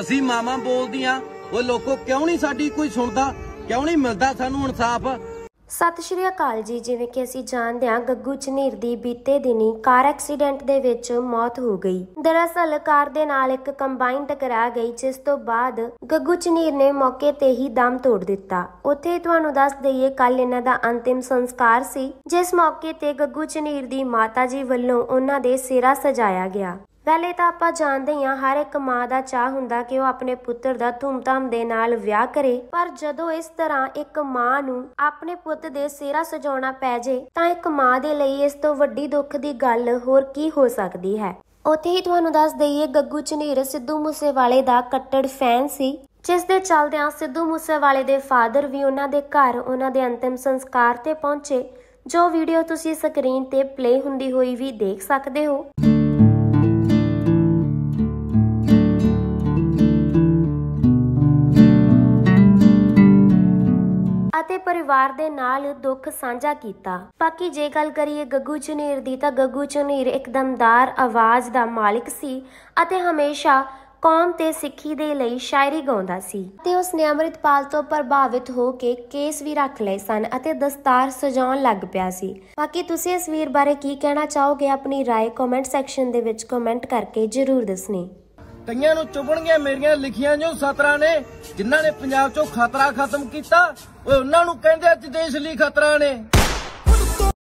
ਅਸੀਂ ਮਾਮਾ ਬੋਲਦੀਆਂ ਉਹ ਲੋਕੋ, ਕਿਉਂ ਨਹੀਂ ਸਾਡੀ ਕੋਈ ਸੁਣਦਾ? ਕਿਉਂ ਨਹੀਂ ਮਿਲਦਾ ਸਾਨੂੰ ਇਨਸਾਫ? ਸਤਿ ਸ਼੍ਰੀ ਅਕਾਲ ਜੀ। ਜਿਵੇਂ ਕਿ ਅਸੀਂ ਜਾਣਦੇ ਹਾਂ ਗੱਗੂ ਝਨੀਰ ਦੀ ਬੀਤੇ ਦਿਨੀ ਕਾਰ ਐਕਸੀਡੈਂਟ ਦੇ ਵਿੱਚ ਮੌਤ ਹੋ ਗਈ। ਦਰਅਸਲ ਕਾਰ ਦੇ ਨਾਲ ਇੱਕ ਕੰਬਾਈਨ ਟਕਰਾ ਗਈ, ਜਿਸ ਤੋਂ ਬਾਅਦ ਗੱਗੂ ਝਨੀਰ ਨੇ ਮੌਕੇ ਤੇ ਹੀ ਦਮ ਤੋੜ ਦਿੱਤਾ। ਉੱਥੇ ਤੁਹਾਨੂੰ ਦੱਸ ਦਈਏ ਕੱਲ ਇਹਨਾਂ ਦਾ ਅੰਤਿਮ ਸੰਸਕਾਰ ਸੀ, ਜਿਸ ਮੌਕੇ ਤੇ ਗੱਗੂ ਝਨੀਰ ਦੀ ਮਾਤਾ ਜੀ ਵੱਲੋਂ ਉਹਨਾਂ ਦੇ ਸਿਰਾ ਸਜਾਇਆ ਗਿਆ। ਪਹਿਲੇ ਤਾਂ ਆਪਾਂ ਜਾਣਦੇ ਹਾਂ ਹਰ ਇੱਕ ਮਾਂ ਦਾ ਚਾਹ ਹੁੰਦਾ ਕਿ ਉਹ ਆਪਣੇ ਪੁੱਤਰ ਦਾ ਧੂਮਧਾਮ ਦੇ ਨਾਲ ਵਿਆਹ ਕਰੇ। ਪਰ ਜਦੋਂ ਇਸ ਤਰ੍ਹਾਂ ਇੱਕ ਮਾਂ ਨੂੰ ਆਪਣੇ ਪੁੱਤ ਦੇ ਸਿਹਰਾ ਸਜਾਉਣਾ ਪੈ ਜੇ, ਤਾਂ ਇੱਕ ਮਾਂ ਦੇ ਲਈ ਇਸ ਤੋਂ ਵੱਡੀ ਦੁੱਖ ਦੀ ਗੱਲ ਹੋਰ ਕੀ ਹੋ ਸਕਦੀ ਹੈ? ਉੱਥੇ ਹੀ ਤੁਹਾਨੂੰ ਦੱਸ ਦਈਏ, ਗੱਗੂ ਚਨੀਰ ਸਿੱਧੂ ਮੂਸੇਵਾਲੇ ਦਾ ਕੱਟੜ ਫੈਨ ਸੀ, ਜਿਸ ਦੇ ਚੱਲਦਿਆਂ ਸਿੱਧੂ ਮੂਸੇਵਾਲੇ ਦੇ ਫਾਦਰ ਵੀ ਉਹਨਾਂ ਦੇ ਘਰ, ਉਹਨਾਂ ਦੇ ਅੰਤਿਮ ਸੰਸਕਾਰ ਤੇ ਪਹੁੰਚੇ। ਜੋ ਵੀਡੀਓ ਤੁਸੀਂ ਸਕਰੀਨ ਤੇ ਪਲੇ ਹੁੰਦੀ ਹੋਈ ਵੀ ਦੇਖ ਸਕਦੇ ਹੋ। ਅਤੇ ਪਰਿਵਾਰ ਦੇ ਨਾਲ ਦੁੱਖ ਸਾਂਝਾ ਕੀਤਾ ਬਾਕੀ ਜੇ ਗੱਲ ਕਰੀਏ ਗੱਗੂ ਝਨੀਰ ਦੀ ਤਾਂ ਗੱਗੂ ਝਨੀਰ ਇੱਕ ਦਮਦਾਰ ਆਵਾਜ਼ ਦਾ ਮਾਲਿਕ ਸੀ ਅਤੇ ਹਮੇਸ਼ਾ ਕੌਮ ਤੇ ਸਿੱਖੀ ਦੇ ਲਈ ਸ਼ਾਇਰੀ ਗਾਉਂਦਾ ਸੀ ਤੇ ਉਸਨੇ ਅੰਮ੍ਰਿਤਪਾਲ ਤੋਂ ਪ੍ਰਭਾਵਿਤ ਹੋ ਕੇ ਕੇਸ ਵੀ ਰੱਖ ਲਏ ਸਨ ਅਤੇ ਦਸਤਾਰ ਸਜਾਉਣ ਲੱਗ ਪਿਆ ਸੀ ਬਾਕੀ ਤੁਸੀਂ ਇਸ ਵੀਰ ਬਾਰੇ ਕੀ ਕਹਿਣਾ ਚਾਹੋਗੇ ਆਪਣੀ رائے ਕਮੈਂਟ ਸੈਕਸ਼ਨ ਦੇ ਵਿੱਚ ਕਮੈਂਟ ਕਰਕੇ ਜਰੂਰ ਦੱਸਣੀ ਕਈਆਂ ਨੂੰ ਚੁਬਣਗੀਆਂ ਮੇਰੀਆਂ ਲਿਖੀਆਂ ਜੋ ਸਤਰਾਂ ਨੇ, ਜਿਨ੍ਹਾਂ ਨੇ ਪੰਜਾਬ ਚੋਂ ਖਤਰਾ ਖਤਮ ਕੀਤਾ, ਓਏ ਉਹਨਾਂ ਨੂੰ ਕਹਿੰਦੇ ਅੱਜ ਦੇਸ਼ ਲਈ ਖਤਰਾ ਨੇ।